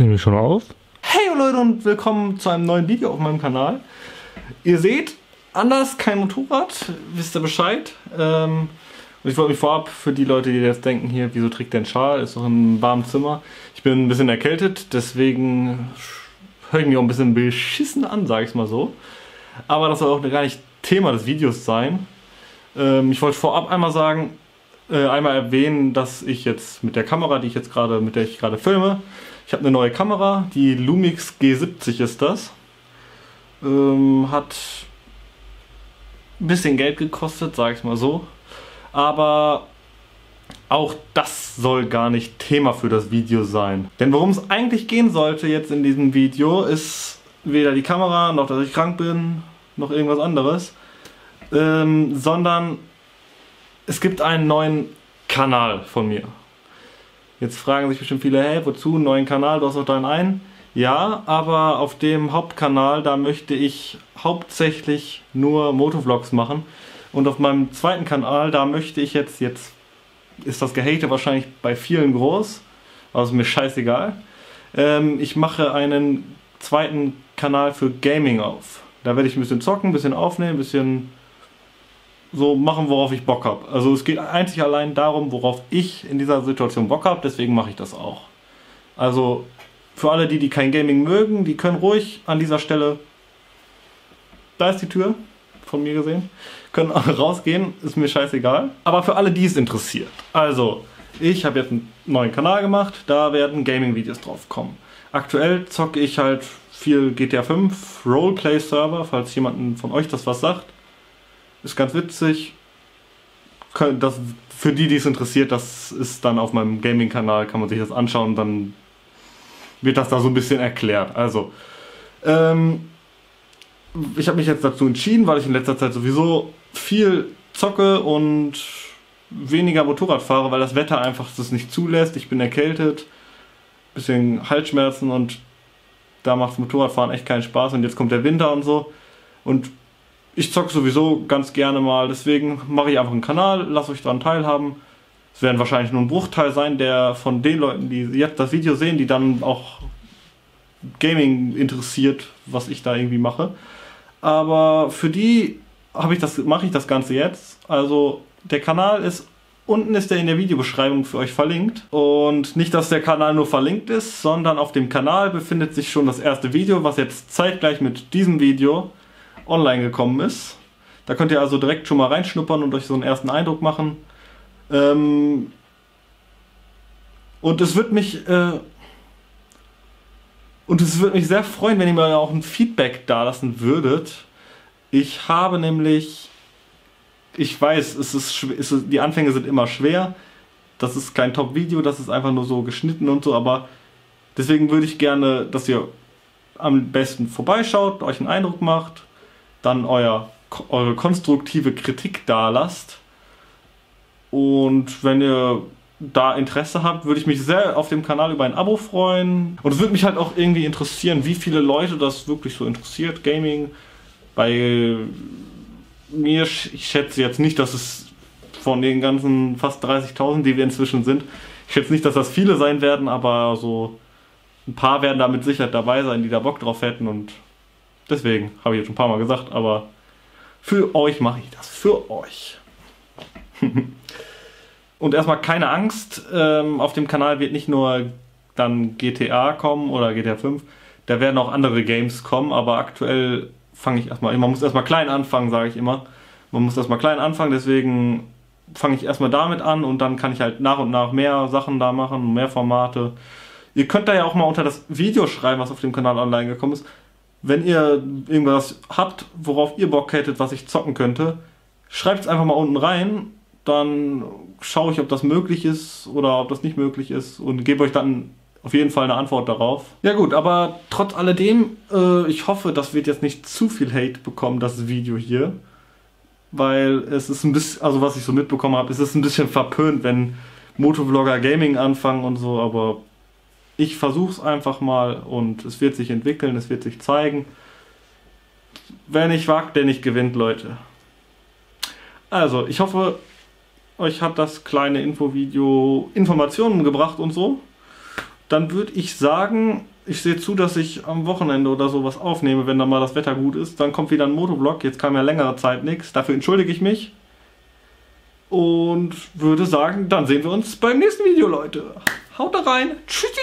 Nehme ich schon auf. Hey Leute und willkommen zu einem neuen Video auf meinem Kanal. Ihr seht, anders kein Motorrad, wisst ihr Bescheid. Ähm, und ich wollte mich vorab für die Leute, die jetzt denken hier, wieso trägt der Schal, ist doch ein warmes Zimmer. Ich bin ein bisschen erkältet, deswegen höre ich mich auch ein bisschen beschissen an, sage ich mal so. Aber das soll auch gar nicht Thema des Videos sein. Ähm, ich wollte vorab einmal sagen, äh, einmal erwähnen, dass ich jetzt mit der Kamera, die ich jetzt gerade, mit der ich gerade filme, ich habe eine neue Kamera, die Lumix G70 ist das. Ähm, hat ein bisschen Geld gekostet, sage ich mal so. Aber auch das soll gar nicht Thema für das Video sein. Denn worum es eigentlich gehen sollte jetzt in diesem Video, ist weder die Kamera, noch dass ich krank bin, noch irgendwas anderes. Ähm, sondern es gibt einen neuen Kanal von mir. Jetzt fragen sich bestimmt viele, hey, wozu einen neuen Kanal? Du hast doch deinen einen. Ja, aber auf dem Hauptkanal, da möchte ich hauptsächlich nur Motovlogs machen. Und auf meinem zweiten Kanal, da möchte ich jetzt, jetzt ist das Gehate wahrscheinlich bei vielen groß, also mir scheißegal. Ähm, ich mache einen zweiten Kanal für Gaming auf. Da werde ich ein bisschen zocken, ein bisschen aufnehmen, ein bisschen so machen, worauf ich Bock habe. Also es geht einzig allein darum, worauf ich in dieser Situation Bock habe, deswegen mache ich das auch. Also für alle, die, die kein Gaming mögen, die können ruhig an dieser Stelle, da ist die Tür, von mir gesehen, können rausgehen, ist mir scheißegal. Aber für alle, die es interessiert, also ich habe jetzt einen neuen Kanal gemacht, da werden Gaming-Videos drauf kommen. Aktuell zocke ich halt viel GTA 5 Roleplay-Server, falls jemanden von euch das was sagt. Ist ganz witzig. Das, für die, die es interessiert, das ist dann auf meinem Gaming-Kanal, kann man sich das anschauen, dann wird das da so ein bisschen erklärt. Also, ähm, ich habe mich jetzt dazu entschieden, weil ich in letzter Zeit sowieso viel zocke und weniger Motorrad fahre, weil das Wetter einfach das nicht zulässt. Ich bin erkältet, bisschen Halsschmerzen und da macht Motorradfahren echt keinen Spaß und jetzt kommt der Winter und so. Und ich zocke sowieso ganz gerne mal, deswegen mache ich einfach einen Kanal, lasst euch daran teilhaben. Es werden wahrscheinlich nur ein Bruchteil sein, der von den Leuten, die jetzt das Video sehen, die dann auch Gaming interessiert, was ich da irgendwie mache. Aber für die mache ich das Ganze jetzt. Also der Kanal ist unten ist der in der Videobeschreibung für euch verlinkt. Und nicht, dass der Kanal nur verlinkt ist, sondern auf dem Kanal befindet sich schon das erste Video, was jetzt zeitgleich mit diesem Video online gekommen ist. Da könnt ihr also direkt schon mal reinschnuppern und euch so einen ersten Eindruck machen. Ähm und es wird mich äh und es würde mich sehr freuen, wenn ihr mir auch ein Feedback dalassen würdet. Ich habe nämlich, ich weiß, es ist, es ist die Anfänge sind immer schwer. Das ist kein Top-Video, das ist einfach nur so geschnitten und so, aber deswegen würde ich gerne, dass ihr am besten vorbeischaut, euch einen Eindruck macht dann euer, eure konstruktive Kritik da lasst. Und wenn ihr da Interesse habt, würde ich mich sehr auf dem Kanal über ein Abo freuen. Und es würde mich halt auch irgendwie interessieren, wie viele Leute das wirklich so interessiert, Gaming. Bei mir, ich schätze jetzt nicht, dass es von den ganzen fast 30.000, die wir inzwischen sind, ich schätze nicht, dass das viele sein werden, aber so ein paar werden da mit Sicherheit dabei sein, die da Bock drauf hätten und Deswegen habe ich jetzt schon ein paar Mal gesagt, aber für euch mache ich das. Für euch. Und erstmal keine Angst, ähm, auf dem Kanal wird nicht nur dann GTA kommen oder GTA 5, da werden auch andere Games kommen, aber aktuell fange ich erstmal, man muss erstmal klein anfangen, sage ich immer. Man muss erstmal klein anfangen, deswegen fange ich erstmal damit an und dann kann ich halt nach und nach mehr Sachen da machen, mehr Formate. Ihr könnt da ja auch mal unter das Video schreiben, was auf dem Kanal online gekommen ist wenn ihr irgendwas habt, worauf ihr Bock hättet, was ich zocken könnte, schreibt es einfach mal unten rein. Dann schaue ich, ob das möglich ist oder ob das nicht möglich ist und gebe euch dann auf jeden Fall eine Antwort darauf. Ja gut, aber trotz alledem, äh, ich hoffe, das wird jetzt nicht zu viel Hate bekommen, das Video hier. Weil es ist ein bisschen, also was ich so mitbekommen habe, es ist ein bisschen verpönt, wenn Motovlogger Gaming anfangen und so, aber ich versuche es einfach mal und es wird sich entwickeln, es wird sich zeigen. Wer nicht wagt, der nicht gewinnt, Leute. Also, ich hoffe, euch hat das kleine Infovideo Informationen gebracht und so. dann würde ich sagen, ich sehe zu, dass ich am Wochenende oder sowas aufnehme, wenn dann mal das Wetter gut ist. Dann kommt wieder ein Motovlog. Jetzt kam ja längere Zeit nichts. Dafür entschuldige ich mich. Und würde sagen, dann sehen wir uns beim nächsten Video, Leute. Haut rein. Tschüssi.